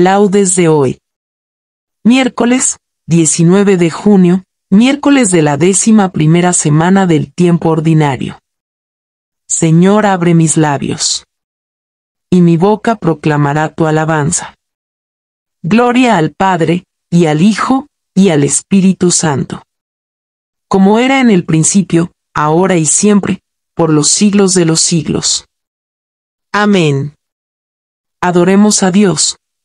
Laudes de hoy. Miércoles, 19 de junio, miércoles de la décima primera semana del tiempo ordinario. Señor, abre mis labios. Y mi boca proclamará tu alabanza. Gloria al Padre, y al Hijo, y al Espíritu Santo. Como era en el principio, ahora y siempre, por los siglos de los siglos. Amén. Adoremos a Dios,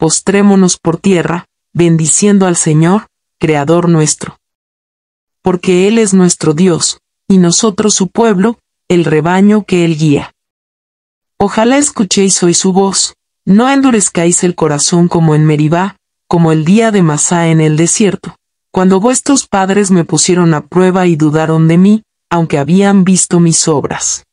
postrémonos por tierra, bendiciendo al Señor, Creador nuestro. Porque Él es nuestro Dios, y nosotros su pueblo, el rebaño que Él guía. Ojalá escuchéis hoy su voz, no endurezcáis el corazón como en Meribá, como el día de Masá en el desierto, cuando vuestros padres me pusieron a prueba y dudaron de mí, aunque habían visto mis obras.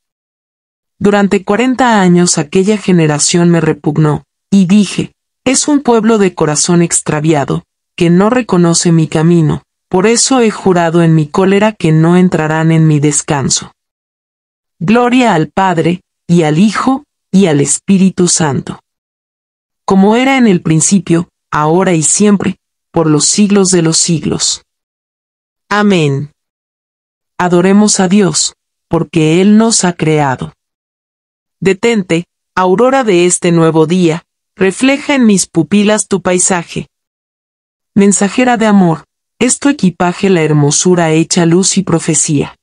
Durante cuarenta años aquella generación me repugnó, y dije, es un pueblo de corazón extraviado, que no reconoce mi camino, por eso he jurado en mi cólera que no entrarán en mi descanso. Gloria al Padre, y al Hijo, y al Espíritu Santo. Como era en el principio, ahora y siempre, por los siglos de los siglos. Amén. Adoremos a Dios, porque Él nos ha creado. Detente, aurora de este nuevo día, refleja en mis pupilas tu paisaje. Mensajera de amor, es tu equipaje la hermosura hecha luz y profecía.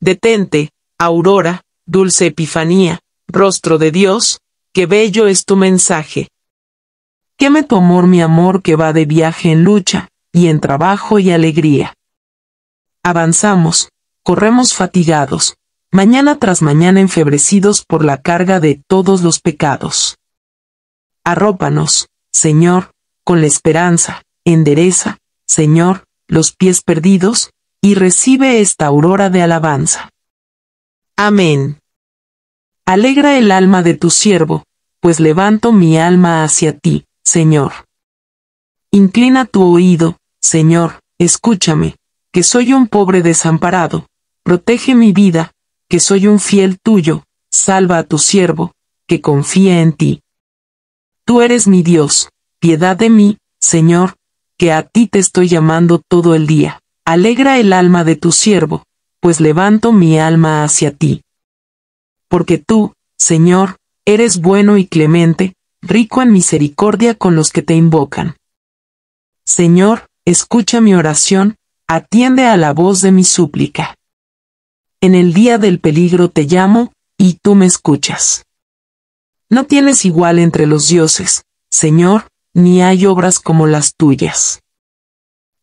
Detente, aurora, dulce epifanía, rostro de Dios, qué bello es tu mensaje. Queme tu amor mi amor que va de viaje en lucha, y en trabajo y alegría. Avanzamos, corremos fatigados, mañana tras mañana enfebrecidos por la carga de todos los pecados. Arrópanos, Señor, con la esperanza, endereza, Señor, los pies perdidos, y recibe esta aurora de alabanza. Amén. Alegra el alma de tu siervo, pues levanto mi alma hacia ti, Señor. Inclina tu oído, Señor, escúchame, que soy un pobre desamparado, protege mi vida, que soy un fiel tuyo, salva a tu siervo, que confía en ti. Tú eres mi Dios, piedad de mí, Señor, que a ti te estoy llamando todo el día. Alegra el alma de tu siervo, pues levanto mi alma hacia ti. Porque tú, Señor, eres bueno y clemente, rico en misericordia con los que te invocan. Señor, escucha mi oración, atiende a la voz de mi súplica. En el día del peligro te llamo, y tú me escuchas. No tienes igual entre los dioses, Señor, ni hay obras como las tuyas.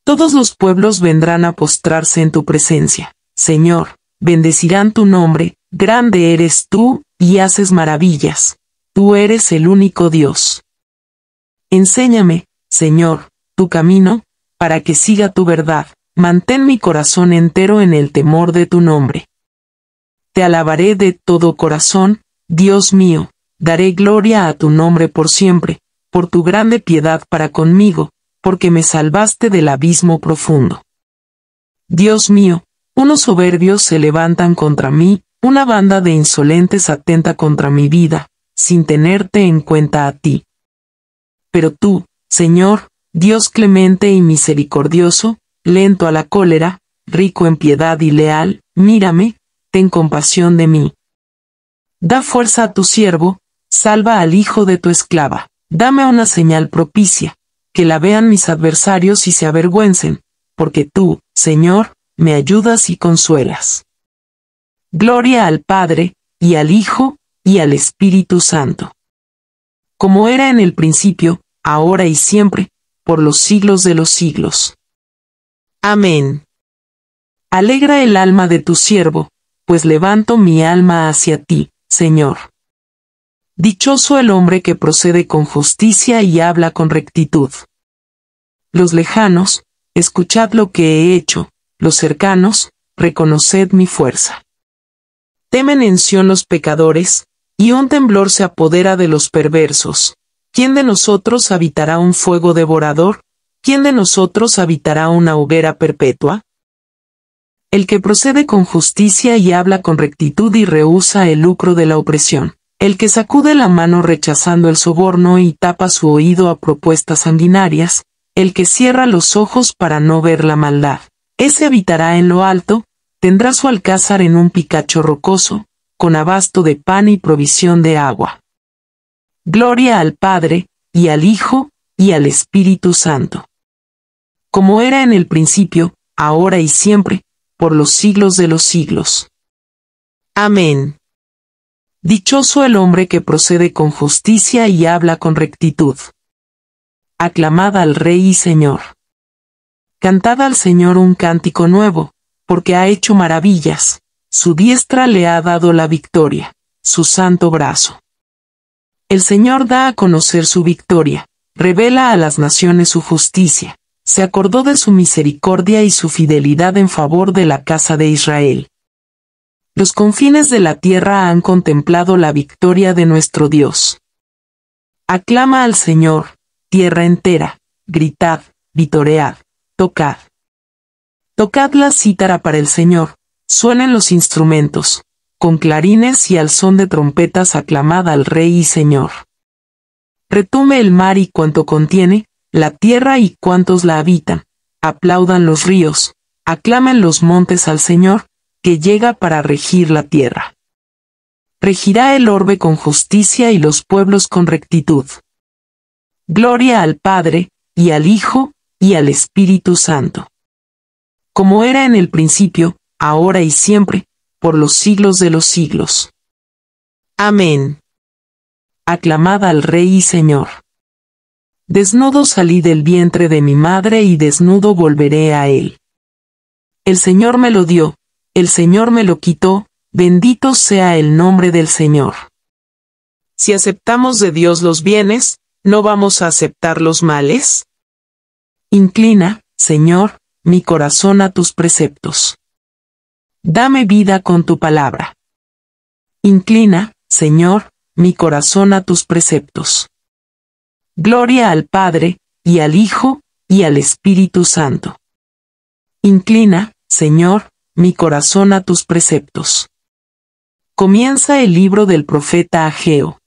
Todos los pueblos vendrán a postrarse en tu presencia, Señor, bendecirán tu nombre, grande eres tú, y haces maravillas, tú eres el único Dios. Enséñame, Señor, tu camino, para que siga tu verdad, mantén mi corazón entero en el temor de tu nombre. Te alabaré de todo corazón, Dios mío, Daré gloria a tu nombre por siempre, por tu grande piedad para conmigo, porque me salvaste del abismo profundo. Dios mío, unos soberbios se levantan contra mí, una banda de insolentes atenta contra mi vida, sin tenerte en cuenta a ti. Pero tú, Señor, Dios clemente y misericordioso, lento a la cólera, rico en piedad y leal, mírame, ten compasión de mí. Da fuerza a tu siervo, salva al hijo de tu esclava, dame una señal propicia, que la vean mis adversarios y se avergüencen, porque tú, Señor, me ayudas y consuelas. Gloria al Padre, y al Hijo, y al Espíritu Santo. Como era en el principio, ahora y siempre, por los siglos de los siglos. Amén. Alegra el alma de tu siervo, pues levanto mi alma hacia ti, Señor. Dichoso el hombre que procede con justicia y habla con rectitud. Los lejanos, escuchad lo que he hecho, los cercanos, reconoced mi fuerza. Temen en Sión los pecadores, y un temblor se apodera de los perversos. ¿Quién de nosotros habitará un fuego devorador? ¿Quién de nosotros habitará una hoguera perpetua? El que procede con justicia y habla con rectitud y rehúsa el lucro de la opresión. El que sacude la mano rechazando el soborno y tapa su oído a propuestas sanguinarias. El que cierra los ojos para no ver la maldad. Ese habitará en lo alto, tendrá su alcázar en un picacho rocoso, con abasto de pan y provisión de agua. Gloria al Padre, y al Hijo, y al Espíritu Santo. Como era en el principio, ahora y siempre, por los siglos de los siglos. Amén. Dichoso el hombre que procede con justicia y habla con rectitud. Aclamad al Rey y Señor. Cantad al Señor un cántico nuevo, porque ha hecho maravillas, su diestra le ha dado la victoria, su santo brazo. El Señor da a conocer su victoria, revela a las naciones su justicia se acordó de su misericordia y su fidelidad en favor de la casa de Israel. Los confines de la tierra han contemplado la victoria de nuestro Dios. Aclama al Señor, tierra entera, gritad, vitoread, tocad. Tocad la cítara para el Señor, suenen los instrumentos, con clarines y al son de trompetas aclamad al Rey y Señor. Retume el mar y cuanto contiene, la tierra y cuantos la habitan, aplaudan los ríos, aclamen los montes al Señor, que llega para regir la tierra. Regirá el orbe con justicia y los pueblos con rectitud. Gloria al Padre, y al Hijo, y al Espíritu Santo. Como era en el principio, ahora y siempre, por los siglos de los siglos. Amén. Aclamad al Rey y Señor. Desnudo salí del vientre de mi madre y desnudo volveré a él. El Señor me lo dio, el Señor me lo quitó, bendito sea el nombre del Señor. Si aceptamos de Dios los bienes, ¿no vamos a aceptar los males? Inclina, Señor, mi corazón a tus preceptos. Dame vida con tu palabra. Inclina, Señor, mi corazón a tus preceptos. Gloria al Padre, y al Hijo, y al Espíritu Santo. Inclina, Señor, mi corazón a tus preceptos. Comienza el libro del profeta Ageo.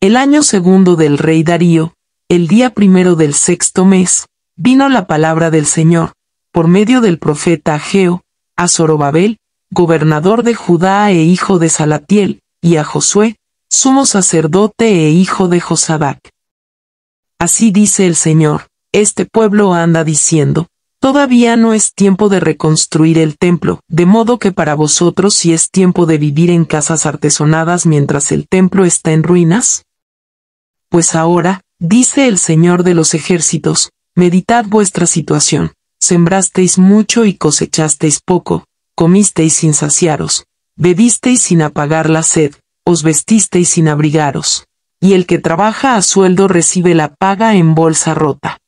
El año segundo del rey Darío, el día primero del sexto mes, vino la palabra del Señor, por medio del profeta Ageo, a Zorobabel, gobernador de Judá e hijo de Salatiel, y a Josué, sumo sacerdote e hijo de Josadac. Así dice el Señor, este pueblo anda diciendo, Todavía no es tiempo de reconstruir el templo, de modo que para vosotros si es tiempo de vivir en casas artesonadas mientras el templo está en ruinas. Pues ahora, dice el Señor de los ejércitos, meditad vuestra situación, sembrasteis mucho y cosechasteis poco, comisteis sin saciaros, bebisteis sin apagar la sed, os vestisteis sin abrigaros y el que trabaja a sueldo recibe la paga en bolsa rota.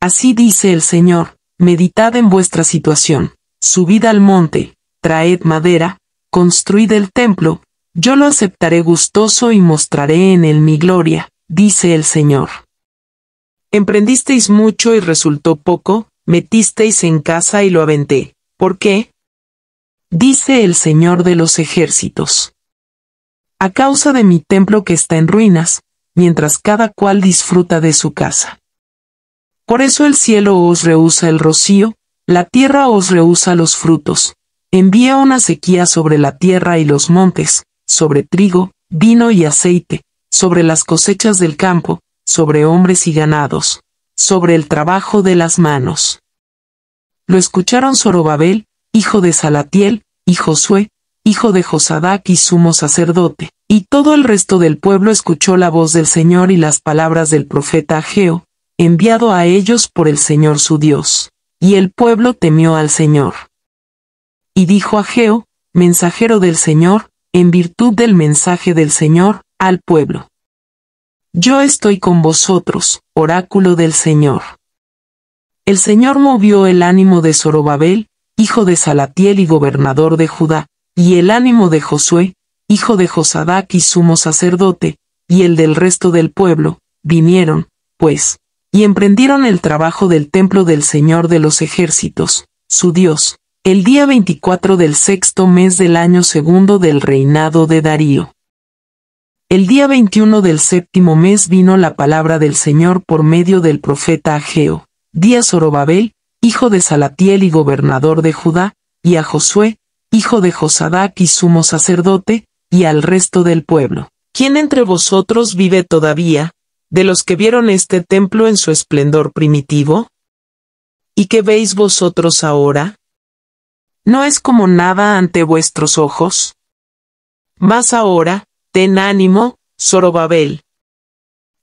Así dice el Señor, meditad en vuestra situación, subid al monte, traed madera, construid el templo, yo lo aceptaré gustoso y mostraré en él mi gloria, dice el Señor. Emprendisteis mucho y resultó poco, metisteis en casa y lo aventé. ¿Por qué? Dice el Señor de los ejércitos a causa de mi templo que está en ruinas, mientras cada cual disfruta de su casa. Por eso el cielo os rehúsa el rocío, la tierra os rehúsa los frutos, envía una sequía sobre la tierra y los montes, sobre trigo, vino y aceite, sobre las cosechas del campo, sobre hombres y ganados, sobre el trabajo de las manos. Lo escucharon Zorobabel, hijo de Salatiel, y Josué, hijo de Josadac y sumo sacerdote, y todo el resto del pueblo escuchó la voz del Señor y las palabras del profeta Ageo, enviado a ellos por el Señor su Dios. Y el pueblo temió al Señor. Y dijo Ageo, mensajero del Señor, en virtud del mensaje del Señor, al pueblo. Yo estoy con vosotros, oráculo del Señor. El Señor movió el ánimo de Zorobabel, hijo de Salatiel y gobernador de Judá, y el ánimo de Josué, hijo de Josadac y sumo sacerdote, y el del resto del pueblo, vinieron, pues, y emprendieron el trabajo del templo del Señor de los ejércitos, su Dios, el día 24 del sexto mes del año segundo del reinado de Darío. El día 21 del séptimo mes vino la palabra del Señor por medio del profeta Ageo, día Zorobabel, hijo de Salatiel y gobernador de Judá, y a Josué, hijo de Josadac y sumo sacerdote, y al resto del pueblo. ¿Quién entre vosotros vive todavía, de los que vieron este templo en su esplendor primitivo? ¿Y qué veis vosotros ahora? ¿No es como nada ante vuestros ojos? Mas ahora, ten ánimo, Zorobabel.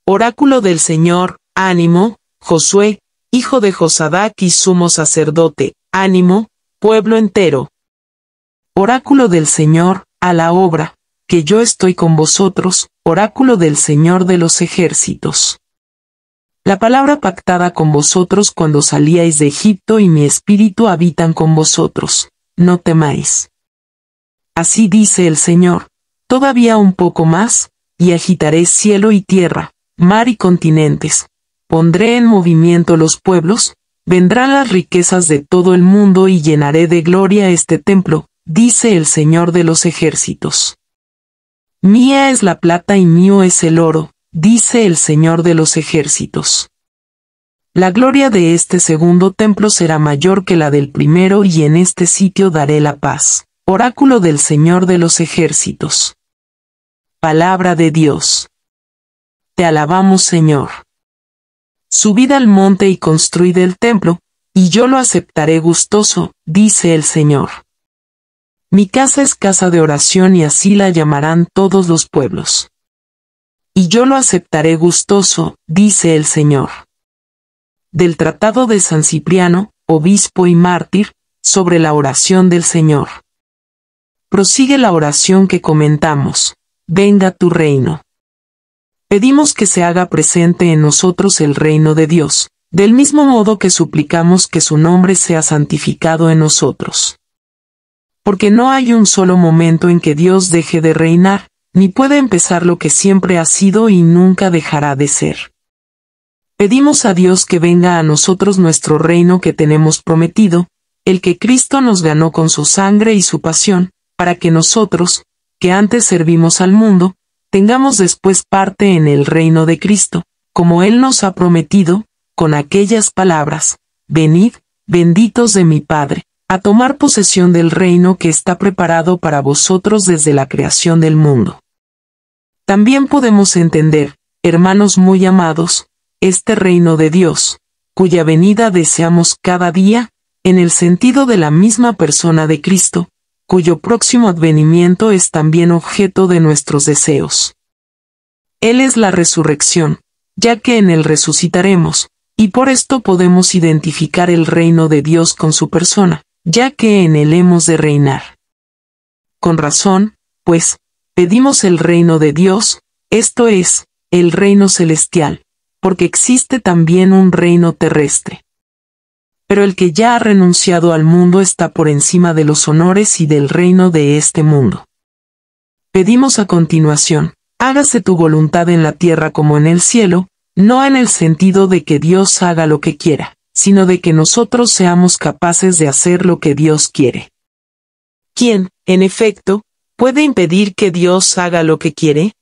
Oráculo del Señor, ánimo, Josué, hijo de Josadac y sumo sacerdote, ánimo, pueblo entero. Oráculo del Señor, a la obra, que yo estoy con vosotros, oráculo del Señor de los ejércitos. La palabra pactada con vosotros cuando salíais de Egipto y mi espíritu habitan con vosotros, no temáis. Así dice el Señor, todavía un poco más, y agitaré cielo y tierra, mar y continentes, pondré en movimiento los pueblos, vendrán las riquezas de todo el mundo y llenaré de gloria este templo, dice el Señor de los ejércitos. Mía es la plata y mío es el oro, dice el Señor de los ejércitos. La gloria de este segundo templo será mayor que la del primero y en este sitio daré la paz. Oráculo del Señor de los ejércitos. Palabra de Dios. Te alabamos Señor. Subid al monte y construid el templo, y yo lo aceptaré gustoso, dice el Señor. Mi casa es casa de oración y así la llamarán todos los pueblos. Y yo lo aceptaré gustoso, dice el Señor. Del Tratado de San Cipriano, obispo y mártir, sobre la oración del Señor. Prosigue la oración que comentamos. Venga tu reino. Pedimos que se haga presente en nosotros el reino de Dios, del mismo modo que suplicamos que su nombre sea santificado en nosotros. Porque no hay un solo momento en que Dios deje de reinar, ni puede empezar lo que siempre ha sido y nunca dejará de ser. Pedimos a Dios que venga a nosotros nuestro reino que tenemos prometido, el que Cristo nos ganó con su sangre y su pasión, para que nosotros, que antes servimos al mundo, tengamos después parte en el reino de Cristo, como Él nos ha prometido, con aquellas palabras, Venid, benditos de mi Padre, a tomar posesión del reino que está preparado para vosotros desde la creación del mundo. También podemos entender, hermanos muy amados, este reino de Dios, cuya venida deseamos cada día, en el sentido de la misma persona de Cristo, cuyo próximo advenimiento es también objeto de nuestros deseos. Él es la resurrección, ya que en él resucitaremos, y por esto podemos identificar el reino de Dios con su persona, ya que en él hemos de reinar. Con razón, pues, pedimos el reino de Dios, esto es, el reino celestial, porque existe también un reino terrestre pero el que ya ha renunciado al mundo está por encima de los honores y del reino de este mundo. Pedimos a continuación, hágase tu voluntad en la tierra como en el cielo, no en el sentido de que Dios haga lo que quiera, sino de que nosotros seamos capaces de hacer lo que Dios quiere. ¿Quién, en efecto, puede impedir que Dios haga lo que quiere?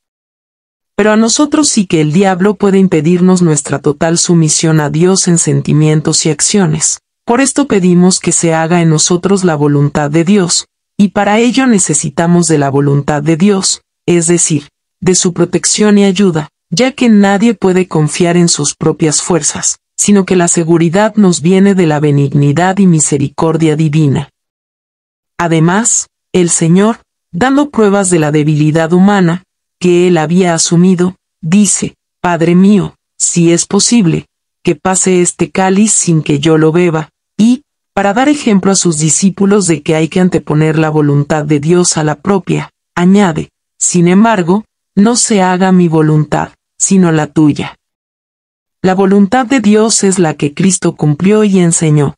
Pero a nosotros sí que el diablo puede impedirnos nuestra total sumisión a Dios en sentimientos y acciones. Por esto pedimos que se haga en nosotros la voluntad de Dios, y para ello necesitamos de la voluntad de Dios, es decir, de su protección y ayuda, ya que nadie puede confiar en sus propias fuerzas, sino que la seguridad nos viene de la benignidad y misericordia divina. Además, el Señor, dando pruebas de la debilidad humana, que él había asumido, dice, Padre mío, si es posible, que pase este cáliz sin que yo lo beba, y, para dar ejemplo a sus discípulos de que hay que anteponer la voluntad de Dios a la propia, añade, sin embargo, no se haga mi voluntad, sino la tuya. La voluntad de Dios es la que Cristo cumplió y enseñó.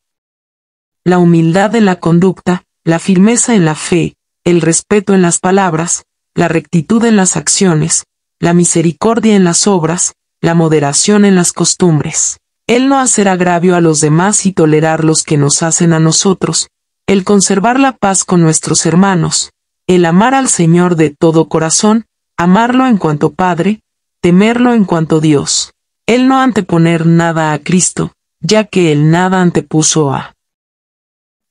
La humildad en la conducta, la firmeza en la fe, el respeto en las palabras, la rectitud en las acciones, la misericordia en las obras, la moderación en las costumbres. El no hacer agravio a los demás y tolerar los que nos hacen a nosotros, el conservar la paz con nuestros hermanos, el amar al Señor de todo corazón, amarlo en cuanto Padre, temerlo en cuanto Dios. El no anteponer nada a Cristo, ya que Él nada antepuso a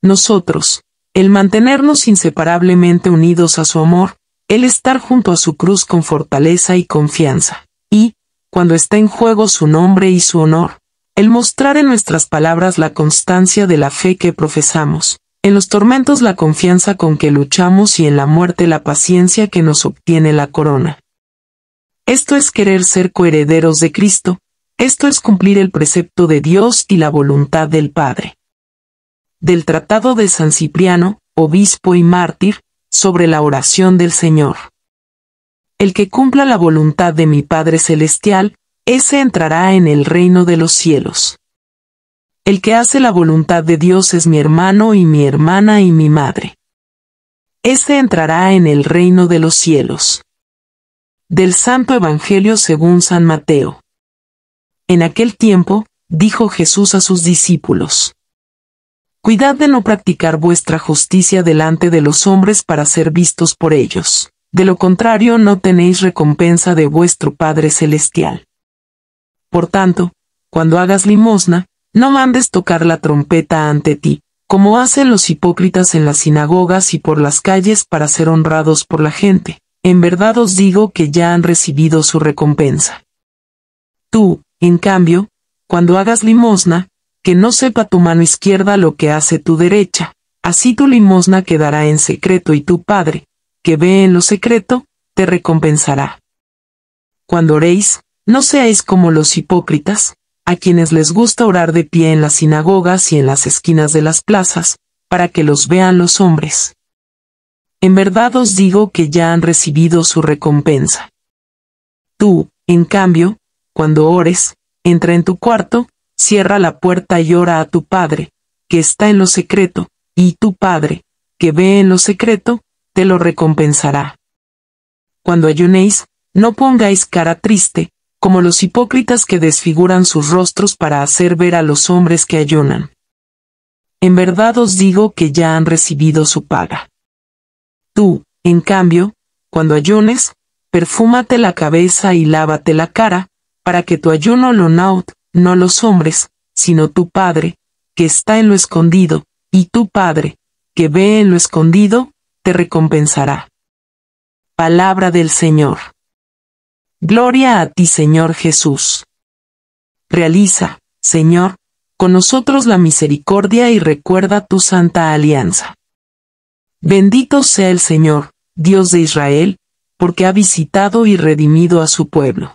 nosotros, el mantenernos inseparablemente unidos a su amor, el estar junto a su cruz con fortaleza y confianza, y, cuando está en juego su nombre y su honor, el mostrar en nuestras palabras la constancia de la fe que profesamos, en los tormentos la confianza con que luchamos y en la muerte la paciencia que nos obtiene la corona. Esto es querer ser coherederos de Cristo, esto es cumplir el precepto de Dios y la voluntad del Padre. Del Tratado de San Cipriano, obispo y mártir, sobre la oración del Señor. El que cumpla la voluntad de mi Padre Celestial, ese entrará en el reino de los cielos. El que hace la voluntad de Dios es mi hermano y mi hermana y mi madre. Ese entrará en el reino de los cielos. Del Santo Evangelio según San Mateo. En aquel tiempo, dijo Jesús a sus discípulos. Cuidad de no practicar vuestra justicia delante de los hombres para ser vistos por ellos. De lo contrario no tenéis recompensa de vuestro Padre Celestial. Por tanto, cuando hagas limosna, no mandes tocar la trompeta ante ti, como hacen los hipócritas en las sinagogas y por las calles para ser honrados por la gente. En verdad os digo que ya han recibido su recompensa. Tú, en cambio, cuando hagas limosna, que no sepa tu mano izquierda lo que hace tu derecha, así tu limosna quedará en secreto y tu Padre, que ve en lo secreto, te recompensará. Cuando oréis, no seáis como los hipócritas, a quienes les gusta orar de pie en las sinagogas y en las esquinas de las plazas, para que los vean los hombres. En verdad os digo que ya han recibido su recompensa. Tú, en cambio, cuando ores, entra en tu cuarto, cierra la puerta y ora a tu Padre, que está en lo secreto, y tu Padre, que ve en lo secreto, te lo recompensará. Cuando ayunéis, no pongáis cara triste, como los hipócritas que desfiguran sus rostros para hacer ver a los hombres que ayunan. En verdad os digo que ya han recibido su paga. Tú, en cambio, cuando ayunes, perfúmate la cabeza y lávate la cara, para que tu ayuno lo naut, no los hombres, sino tu Padre, que está en lo escondido, y tu Padre, que ve en lo escondido, te recompensará. Palabra del Señor. Gloria a ti Señor Jesús. Realiza, Señor, con nosotros la misericordia y recuerda tu santa alianza. Bendito sea el Señor, Dios de Israel, porque ha visitado y redimido a su pueblo.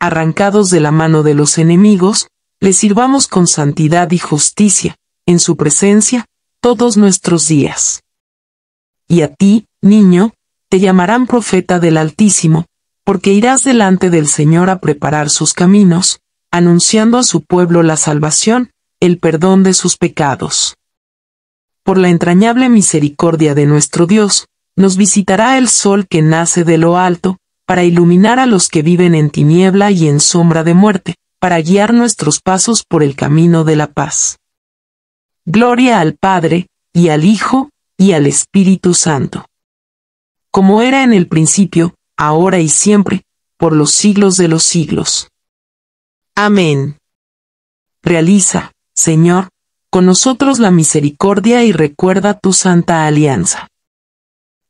arrancados de la mano de los enemigos, le sirvamos con santidad y justicia, en su presencia, todos nuestros días. Y a ti, niño, te llamarán profeta del Altísimo, porque irás delante del Señor a preparar sus caminos, anunciando a su pueblo la salvación, el perdón de sus pecados. Por la entrañable misericordia de nuestro Dios, nos visitará el sol que nace de lo alto, para iluminar a los que viven en tiniebla y en sombra de muerte, para guiar nuestros pasos por el camino de la paz. Gloria al Padre, y al Hijo, y al Espíritu Santo como era en el principio, ahora y siempre, por los siglos de los siglos. Amén. Realiza, Señor, con nosotros la misericordia y recuerda tu santa alianza.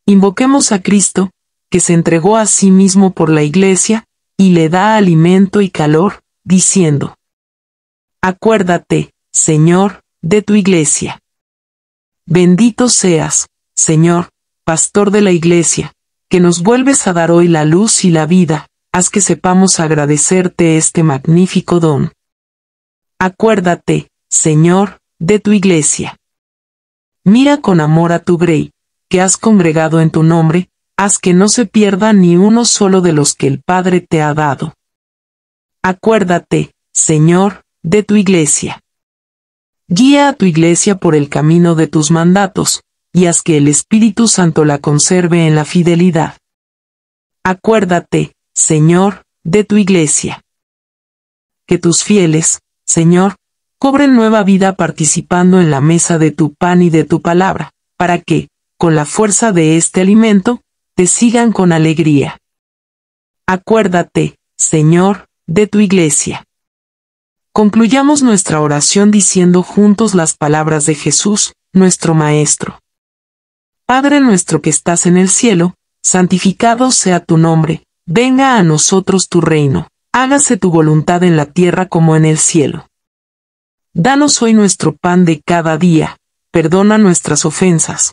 Invoquemos a Cristo, que se entregó a sí mismo por la Iglesia, y le da alimento y calor, diciendo, Acuérdate, Señor, de tu iglesia. Bendito seas, Señor, pastor de la iglesia, que nos vuelves a dar hoy la luz y la vida, haz que sepamos agradecerte este magnífico don. Acuérdate, Señor, de tu iglesia. Mira con amor a tu grey, que has congregado en tu nombre, haz que no se pierda ni uno solo de los que el Padre te ha dado. Acuérdate, Señor, de tu iglesia. Guía a tu iglesia por el camino de tus mandatos, y haz que el Espíritu Santo la conserve en la fidelidad. Acuérdate, Señor, de tu iglesia. Que tus fieles, Señor, cobren nueva vida participando en la mesa de tu pan y de tu palabra, para que, con la fuerza de este alimento, sigan con alegría. Acuérdate, Señor, de tu iglesia. Concluyamos nuestra oración diciendo juntos las palabras de Jesús, nuestro Maestro. Padre nuestro que estás en el cielo, santificado sea tu nombre, venga a nosotros tu reino, hágase tu voluntad en la tierra como en el cielo. Danos hoy nuestro pan de cada día, perdona nuestras ofensas,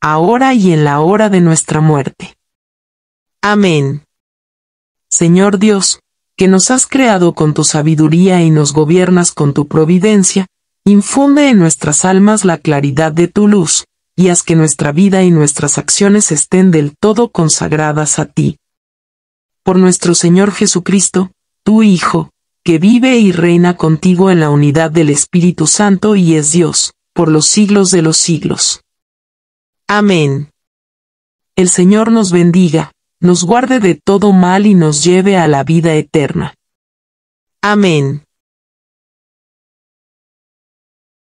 ahora y en la hora de nuestra muerte. Amén. Señor Dios, que nos has creado con tu sabiduría y nos gobiernas con tu providencia, infunde en nuestras almas la claridad de tu luz, y haz que nuestra vida y nuestras acciones estén del todo consagradas a ti. Por nuestro Señor Jesucristo, tu Hijo, que vive y reina contigo en la unidad del Espíritu Santo y es Dios, por los siglos de los siglos. Amén. El Señor nos bendiga, nos guarde de todo mal y nos lleve a la vida eterna. Amén.